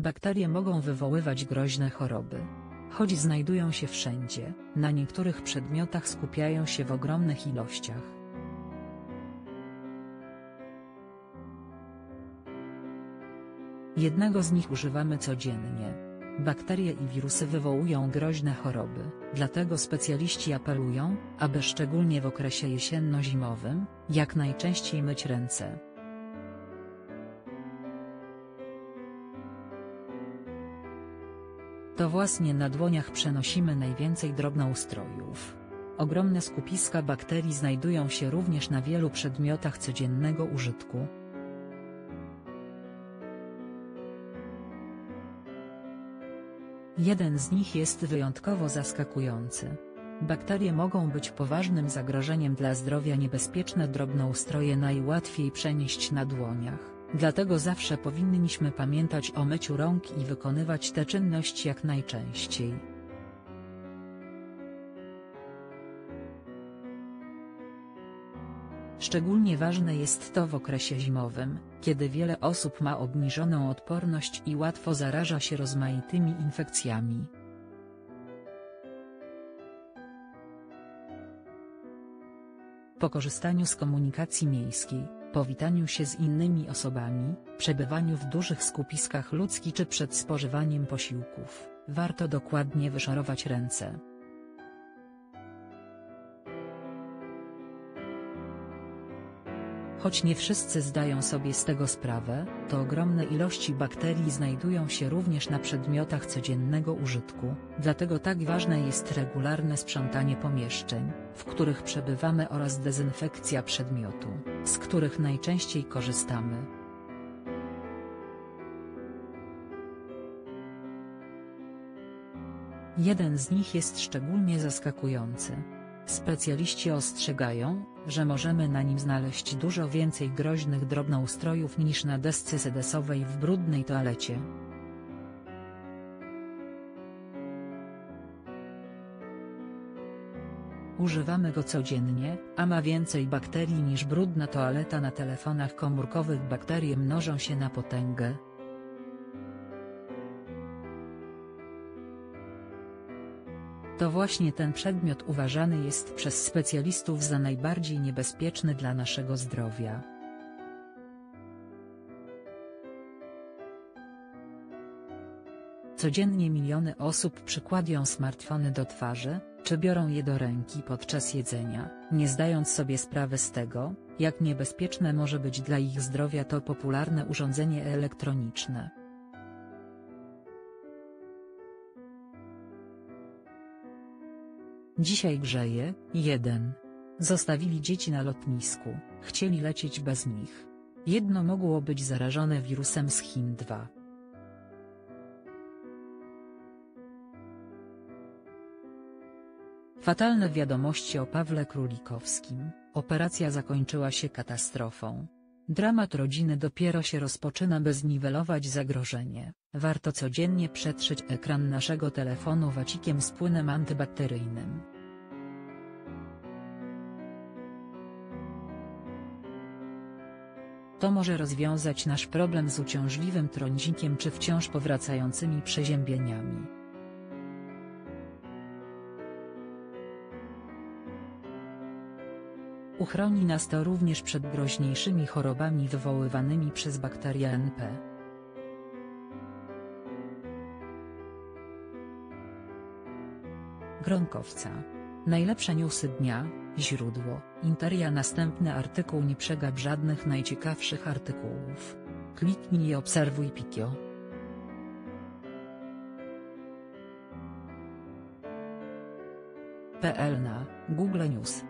Bakterie mogą wywoływać groźne choroby. Choć znajdują się wszędzie, na niektórych przedmiotach skupiają się w ogromnych ilościach. Jednego z nich używamy codziennie. Bakterie i wirusy wywołują groźne choroby, dlatego specjaliści apelują, aby szczególnie w okresie jesienno-zimowym, jak najczęściej myć ręce. To właśnie na dłoniach przenosimy najwięcej drobnoustrojów. Ogromne skupiska bakterii znajdują się również na wielu przedmiotach codziennego użytku. Jeden z nich jest wyjątkowo zaskakujący. Bakterie mogą być poważnym zagrożeniem dla zdrowia niebezpieczne drobnoustroje najłatwiej przenieść na dłoniach. Dlatego zawsze powinniśmy pamiętać o myciu rąk i wykonywać tę czynność jak najczęściej. Szczególnie ważne jest to w okresie zimowym, kiedy wiele osób ma obniżoną odporność i łatwo zaraża się rozmaitymi infekcjami. Po korzystaniu z komunikacji miejskiej, powitaniu się z innymi osobami, przebywaniu w dużych skupiskach ludzkich czy przed spożywaniem posiłków, warto dokładnie wyszorować ręce. Choć nie wszyscy zdają sobie z tego sprawę, to ogromne ilości bakterii znajdują się również na przedmiotach codziennego użytku, dlatego tak ważne jest regularne sprzątanie pomieszczeń, w których przebywamy oraz dezynfekcja przedmiotu, z których najczęściej korzystamy. Jeden z nich jest szczególnie zaskakujący. Specjaliści ostrzegają, że możemy na nim znaleźć dużo więcej groźnych drobnoustrojów niż na desce sedesowej w brudnej toalecie. Używamy go codziennie, a ma więcej bakterii niż brudna toaleta na telefonach komórkowych bakterie mnożą się na potęgę, To właśnie ten przedmiot uważany jest przez specjalistów za najbardziej niebezpieczny dla naszego zdrowia. Codziennie miliony osób przykładają smartfony do twarzy, czy biorą je do ręki podczas jedzenia, nie zdając sobie sprawy z tego, jak niebezpieczne może być dla ich zdrowia to popularne urządzenie elektroniczne. Dzisiaj grzeje, 1. Zostawili dzieci na lotnisku, chcieli lecieć bez nich. Jedno mogło być zarażone wirusem z Chin 2. Fatalne wiadomości o Pawle Królikowskim, operacja zakończyła się katastrofą. Dramat rodziny dopiero się rozpoczyna by zniwelować zagrożenie, warto codziennie przetrzeć ekran naszego telefonu wacikiem z płynem antybakteryjnym. To może rozwiązać nasz problem z uciążliwym trądzikiem czy wciąż powracającymi przeziębieniami. Uchroni nas to również przed groźniejszymi chorobami wywoływanymi przez bakteria NP. Gronkowca. Najlepsze newsy dnia, źródło, Interia Następny artykuł Nie przegap żadnych najciekawszych artykułów. Kliknij i obserwuj Pikio. PL na Google News